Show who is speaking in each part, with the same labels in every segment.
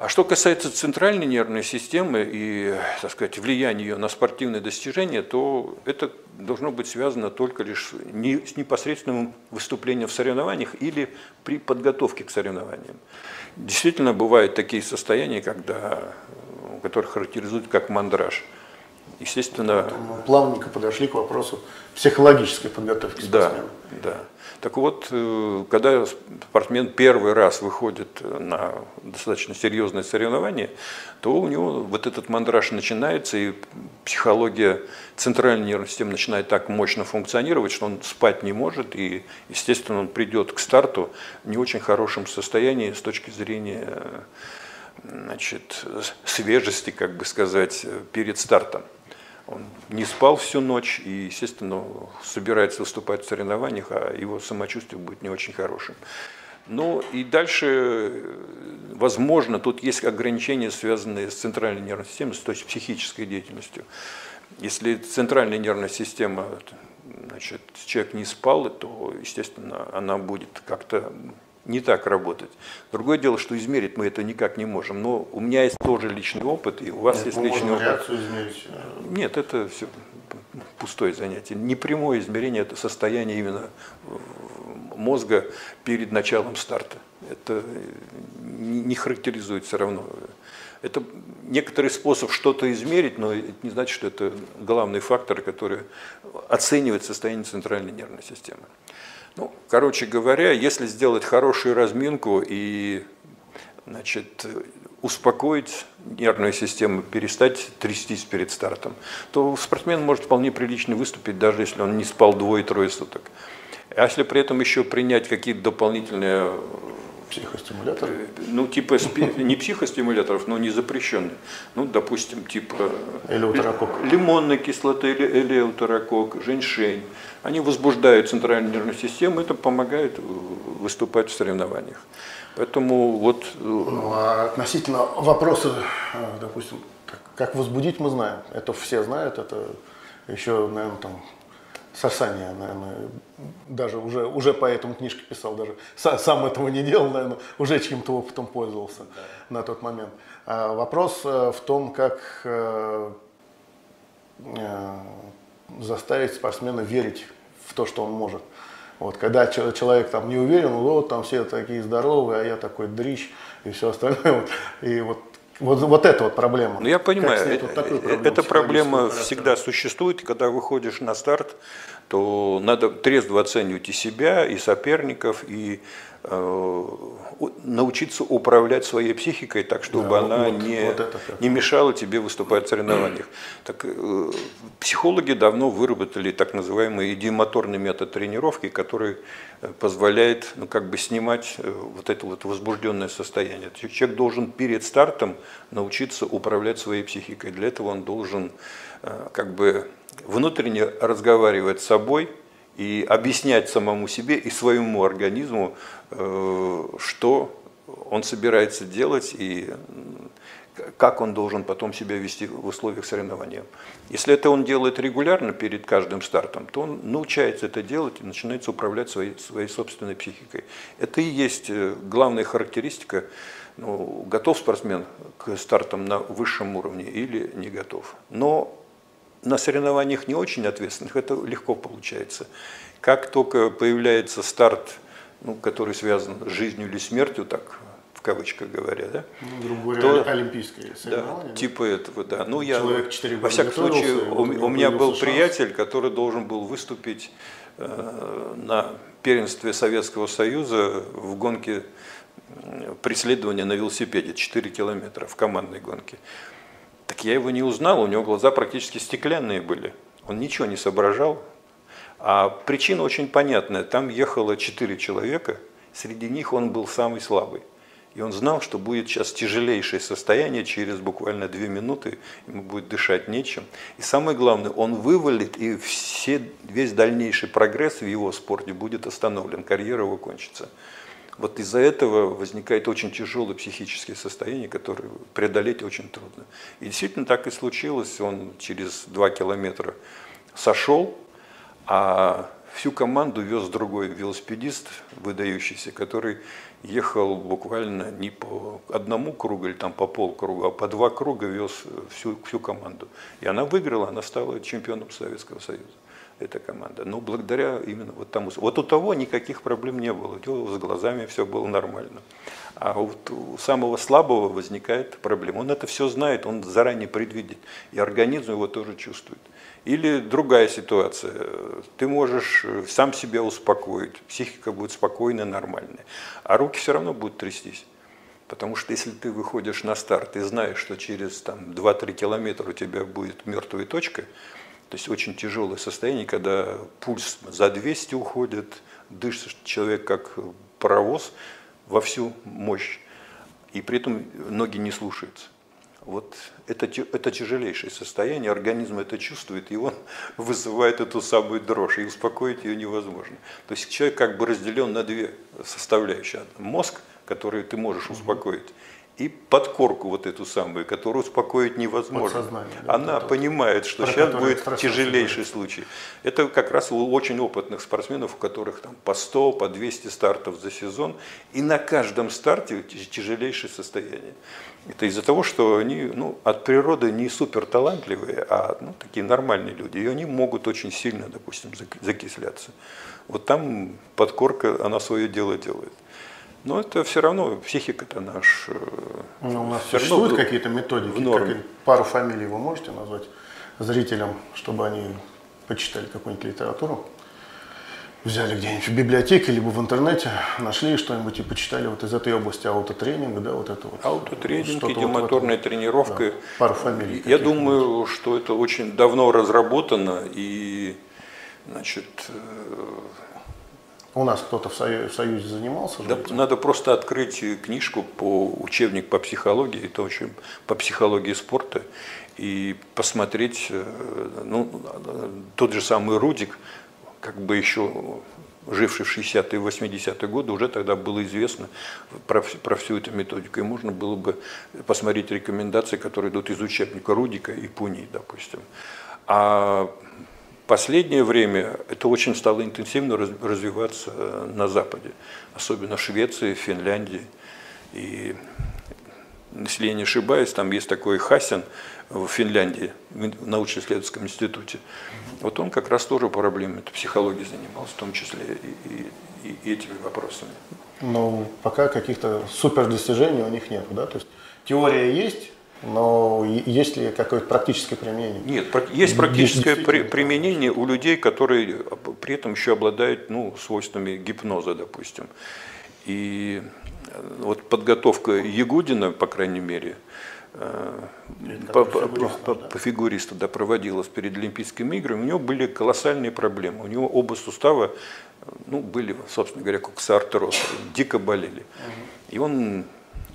Speaker 1: А что касается центральной нервной системы и, так сказать, влияния ее на спортивные достижения, то это должно быть связано только лишь не с непосредственным выступлением в соревнованиях или при подготовке к соревнованиям. Действительно, бывают такие состояния, когда, которые характеризуют как мандраж.
Speaker 2: Естественно... Мы плавненько подошли к вопросу психологической подготовки
Speaker 1: спортсмена. Да, да. Так вот, э, когда спортсмен первый раз выходит на достаточно серьезное соревнование, то у него вот этот мандраж начинается, и психология центральной нервной системы начинает так мощно функционировать, что он спать не может, и, естественно, он придет к старту в не очень хорошем состоянии с точки зрения значит, свежести, как бы сказать, перед стартом. Он не спал всю ночь и, естественно, собирается выступать в соревнованиях, а его самочувствие будет не очень хорошим. Ну и дальше, возможно, тут есть ограничения, связанные с центральной нервной системой, с точки психической деятельностью. Если центральная нервная система, значит, человек не спал, то, естественно, она будет как-то не так работать. Другое дело, что измерить мы это никак не можем. Но у меня есть тоже личный опыт, и у вас Нет, есть личный опыт. измерить. Нет, это все пустое занятие. Не прямое измерение, это состояние именно мозга перед началом старта. Это не характеризует все равно. Это некоторый способ что-то измерить, но это не значит, что это главный фактор, который оценивает состояние центральной нервной системы. Ну, короче говоря, если сделать хорошую разминку и значит, успокоить нервную систему, перестать трястись перед стартом, то спортсмен может вполне прилично выступить, даже если он не спал двое-трое суток. А если при этом еще принять какие-то дополнительные
Speaker 2: Психостимуляторы? Э,
Speaker 1: ну, типа не психостимуляторов, но не запрещенные. Ну, допустим, типа
Speaker 2: элеутерокок.
Speaker 1: лимонной кислоты или элеутерокок, женьшень. Они возбуждают центральную нервную систему, это помогает выступать в соревнованиях. Поэтому вот... Э,
Speaker 2: ну, а относительно вопроса, э, допустим, как возбудить, мы знаем. Это все знают, это еще, наверное, там сосание, наверное, даже уже, уже по этому книжке писал, даже сам этого не делал, наверное, уже чьим-то опытом пользовался да. на тот момент. А вопрос э, в том, как э, э, заставить спортсмена верить в то, что он может. Вот, когда человек там не уверен, вот там все такие здоровые, а я такой дрищ и все остальное. И вот вот, вот это вот проблема.
Speaker 1: Ну, я понимаю, вот эта проблема всегда существует, когда выходишь на старт, то надо трезво оценивать и себя, и соперников, и э, научиться управлять своей психикой так, чтобы да, она вот, не, вот не мешала тебе выступать в соревнованиях. Так, э, психологи давно выработали так называемый идиомоторный метод тренировки, который э, позволяет ну, как бы снимать э, вот это вот возбужденное состояние. Человек должен перед стартом научиться управлять своей психикой. Для этого он должен как бы внутренне разговаривать с собой и объяснять самому себе и своему организму, что он собирается делать и как он должен потом себя вести в условиях соревнования. Если это он делает регулярно перед каждым стартом, то он научается это делать и начинается управлять своей, своей собственной психикой. Это и есть э, главная характеристика, ну, готов спортсмен к стартам на высшем уровне или не готов. Но на соревнованиях не очень ответственных это легко получается. Как только появляется старт, ну, который связан с жизнью или смертью, так в кавычках говоря, да?
Speaker 2: Ну, грубо говоря, то, олимпийское
Speaker 1: соревнование. Да, типа этого, да. Ну, я, Человек 4 года во всяком случае, у, у меня был шанс. приятель, который должен был выступить э, на первенстве Советского Союза в гонке преследования на велосипеде 4 километра в командной гонке. Так я его не узнал, у него глаза практически стеклянные были. Он ничего не соображал. А причина очень понятная. Там ехало 4 человека, среди них он был самый слабый. И он знал, что будет сейчас тяжелейшее состояние, через буквально две минуты ему будет дышать нечем. И самое главное, он вывалит, и все, весь дальнейший прогресс в его спорте будет остановлен, карьера его кончится. Вот из-за этого возникает очень тяжелое психическое состояние, которое преодолеть очень трудно. И действительно так и случилось. Он через два километра сошел, а всю команду вез другой велосипедист, выдающийся, который ехал буквально не по одному кругу или там по полкруга, а по два круга вез всю, всю команду. И она выиграла, она стала чемпионом Советского Союза эта команда. Но благодаря именно вот тому. Вот у того никаких проблем не было. У него с глазами все было нормально. А вот у самого слабого возникает проблема. Он это все знает, он заранее предвидит. И организм его тоже чувствует. Или другая ситуация. Ты можешь сам себя успокоить, психика будет спокойная, нормальная. А руки все равно будут трястись. Потому что если ты выходишь на старт и знаешь, что через там, 2-3 километра у тебя будет мертвая точка, то есть очень тяжелое состояние, когда пульс за 200 уходит, дышит человек как паровоз во всю мощь, и при этом ноги не слушаются. Вот это, это тяжелейшее состояние, организм это чувствует, и он вызывает эту самую дрожь, и успокоить ее невозможно. То есть человек как бы разделен на две составляющие. Мозг, который ты можешь успокоить, и подкорку вот эту самую, которую успокоить невозможно. Да, Она вот понимает, что сейчас будет тяжелейший случай. Это как раз у очень опытных спортсменов, у которых там по 100, по 200 стартов за сезон, и на каждом старте тяжелейшее состояние. Это из-за того, что они ну, от природы не супер талантливые, а ну, такие нормальные люди, и они могут очень сильно, допустим, закисляться. Вот там подкорка, она свое дело делает. Но это все равно психика-то наш. Э,
Speaker 2: ну, у нас существуют какие-то методики, как, пару фамилий вы можете назвать зрителям, чтобы они почитали какую-нибудь литературу? Взяли где-нибудь в библиотеке, либо в интернете, нашли что-нибудь и почитали вот из этой области аутотренинга, да, вот это вот.
Speaker 1: Аутотренинг, идиомоторная вот тренировка. Да,
Speaker 2: пару фамилий.
Speaker 1: Я думаю, что это очень давно разработано и, значит, э,
Speaker 2: у нас кто-то в Союзе занимался?
Speaker 1: Да, надо просто открыть книжку по учебник по психологии, это очень по психологии спорта, и посмотреть, э, ну, тот же самый Рудик, как бы еще живший в 60-е и 80-е годы, уже тогда было известно про, про всю эту методику. И можно было бы посмотреть рекомендации, которые идут из учебника Рудика и Пуни, допустим. А последнее время это очень стало интенсивно развиваться э, на Западе, особенно в Швеции, Финляндии. И если я не ошибаюсь, там есть такой Хасин в Финляндии, в научно-исследовательском институте. Вот он как раз тоже проблемой психологии занимался, в том числе и, и, и этими вопросами.
Speaker 2: Но пока каких-то супер достижений у них нет, да? То есть теория есть, но есть ли какое-то практическое применение?
Speaker 1: Нет, есть практическое при, применение у людей, которые при этом еще обладают ну, свойствами гипноза, допустим. И э, вот подготовка Ягудина, по крайней мере, э, по, по, по, по фигуристу да, проводилась перед Олимпийскими играми, у него были колоссальные проблемы. У него оба сустава ну, были, собственно говоря, как сартроз, дико болели. И он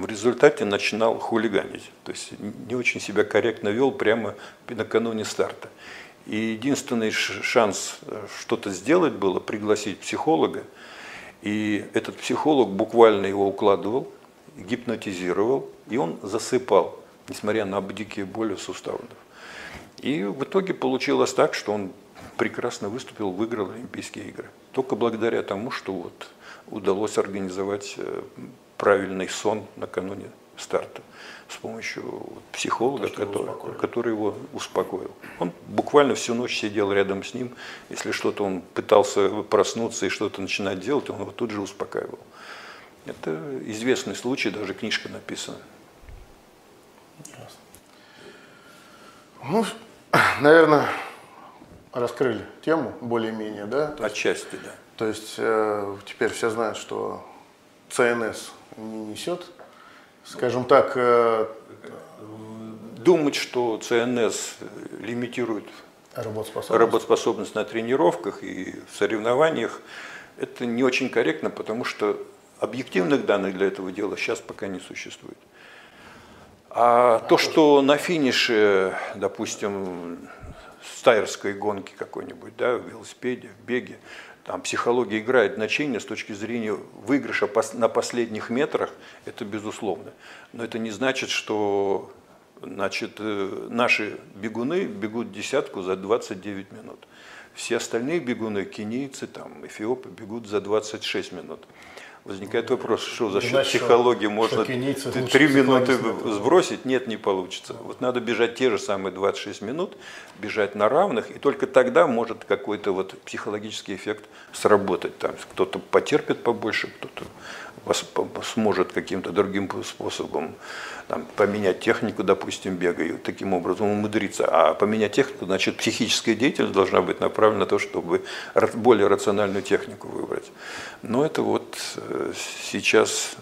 Speaker 1: в результате начинал хулиганить. То есть не очень себя корректно вел прямо накануне старта. И единственный шанс э, что-то сделать было пригласить психолога. И этот психолог буквально его укладывал, гипнотизировал, и он засыпал, несмотря на дикие боли суставов. И в итоге получилось так, что он прекрасно выступил, выиграл Олимпийские игры. Только благодаря тому, что вот удалось организовать э, правильный сон накануне старта с помощью психолога, То, который, который его успокоил. Он буквально всю ночь сидел рядом с ним. Если что-то он пытался проснуться и что-то начинать делать, он его тут же успокаивал. Это известный случай, даже книжка написана.
Speaker 2: Ну, наверное, раскрыли тему более-менее, да?
Speaker 1: То Отчасти, да.
Speaker 2: То есть э, теперь все знают, что ЦНС не несет, скажем так... Э,
Speaker 1: Думать, что ЦНС лимитирует работоспособность. работоспособность на тренировках и в соревнованиях, это не очень корректно, потому что объективных данных для этого дела сейчас пока не существует. А то, что на финише, допустим, стайерской гонки какой-нибудь, да, в велосипеде, в беге, там психология играет значение с точки зрения выигрыша на последних метрах, это безусловно. Но это не значит, что значит, э, наши бегуны бегут десятку за 29 минут. Все остальные бегуны, кенийцы, там, эфиопы, бегут за 26 минут. Возникает вопрос, что за счет
Speaker 2: что-
Speaker 1: психологии
Speaker 2: что
Speaker 1: можно три минуты сбросить? Нет, не получится. Вот надо бежать те же самые 26 минут, бежать на равных, и только тогда может какой-то вот психологический эффект сработать. Там кто-то потерпит побольше, кто-то сможет каким-то другим способом там, поменять технику, допустим, бега, и таким образом умудриться. А поменять технику, значит, психическая деятельность должна быть направлена на то, чтобы более рациональную технику выбрать. Но это вот э, сейчас,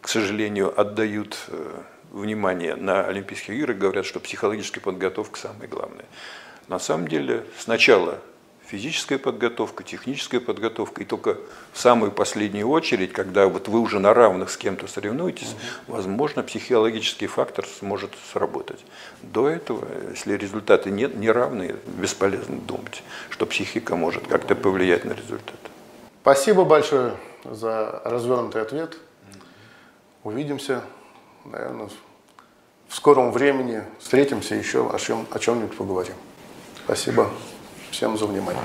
Speaker 1: к сожалению, отдают э, внимание на Олимпийские игры, говорят, что психологическая подготовка самое главное. На самом деле сначала физическая подготовка, техническая подготовка, и только в самую последнюю очередь, когда вот вы уже на равных с кем-то соревнуетесь, возможно, психологический фактор сможет сработать. До этого, если результаты нет, неравные, бесполезно думать, что психика может как-то повлиять на результат.
Speaker 2: Спасибо большое за развернутый ответ. Увидимся, наверное, в скором времени. Встретимся еще, о, чем, о чем-нибудь поговорим. Спасибо всем за внимание.